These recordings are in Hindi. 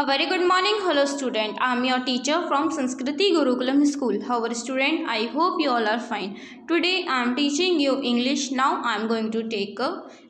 A very good morning, hello student. I am your teacher from Sanskriti Gurukulam School. However, student, I hope you all are fine. Today I am teaching you English. Now I am going to take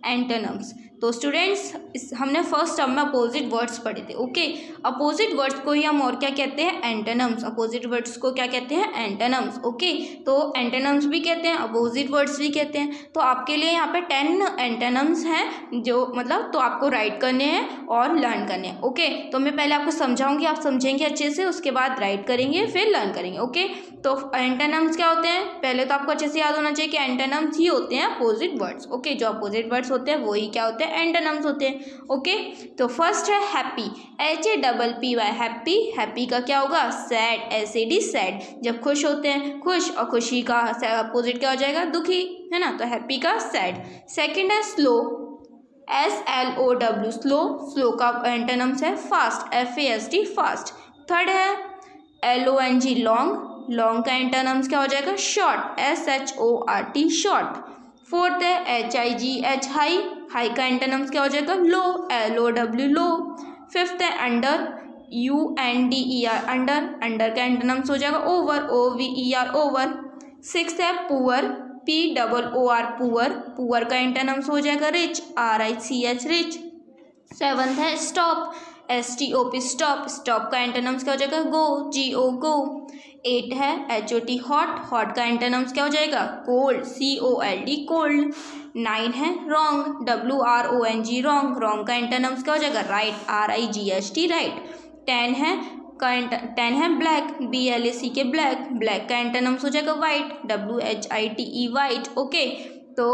antonyms. तो स्टूडेंट्स हमने फ़र्स्ट टर्म में अपोजिट वर्ड्स पढ़े थे ओके अपोजिट वर्ड्स को ही हम और क्या कहते हैं? एंटेनम्स अपोजिट वर्ड्स को क्या कहते हैं? एंटेनम्स ओके तो एंटेनम्स भी कहते हैं अपोजिट वर्ड्स भी कहते हैं। तो आपके लिए यहाँ पे टेन एंटेनम्स हैं, जो मतलब तो आपको राइट करने हैं और लर्न करने हैं ओके तो मैं पहले आपको समझाऊँगी, आप समझेंगे अच्छे से, उसके बाद राइट करेंगे, फिर लर्न करेंगे ओके तो एंटेनम्स क्या होते हैं? पहले तो आपको अच्छे से याद होना चाहिए कि एंटेनम्स ही होते हैं अपोजिट वर्ड्स ओके जो अपोजिट वर्ड्स होते हैं, वही क्या होते हैं? एंटेनम्स होते हैं ओके तो फ़र्स्ट है happy H A double P Y happy happy का क्या होगा? Sad S A D sad जब खुश होते हैं, खुश और खुशी का अपोजिट क्या हो जाएगा? दुखी, है ना? तो हैप्पी का सैड सेकेंड है slow S L O W slow slow का एंटेनम्स है fast F A S T fast third है L O N G long long का इंटरनम्स क्या हो जाएगा? Short S H O R T short fourth है H I G H high high का इंटरनम्स क्या हो जाएगा? Low L O W low fifth है under U N D E R under under का इंटरनम्स हो जाएगा over O V E R over six है poor P double O R poor poor का इंटरनम्स हो जाएगा rich R I C H rich seventh है stop S T O P stop stop का एंटरनम्स क्या हो जाएगा? Go G O go eight है H O T hot hot का एंटरनम्स क्या हो जाएगा? Cold C O L D cold nine है wrong W R O N G wrong wrong का एंटरनम्स क्या हो जाएगा? Right R I G S T right ten है, का टेन है black B L A C K black black का एंटरनम्स हो जाएगा white W H I T E white okay तो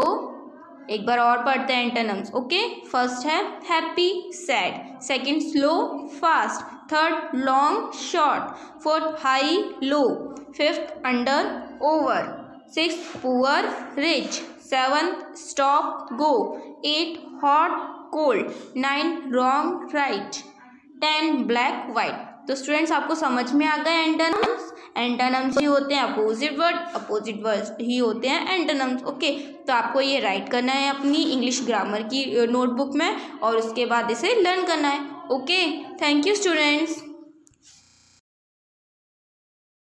एक बार और पढ़ते हैं एंटोनम्स ओके फ़र्स्ट है happy sad second slow fast third long short fourth high low fifth under over six poor rich seventh stop go eight hot cold nine wrong right ten black white तो स्टूडेंट्स आपको समझ में आ गए एंटोनम्स एंटोनम्स ही होते हैं अपोजिट वर्ड अपोजिट वर्ड ही होते हैं एंटोनम्स ओके तो आपको ये राइट करना है अपनी इंग्लिश ग्रामर की नोटबुक में और उसके बाद इसे लर्न करना है ओके थैंक यू स्टूडेंट्स